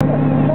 you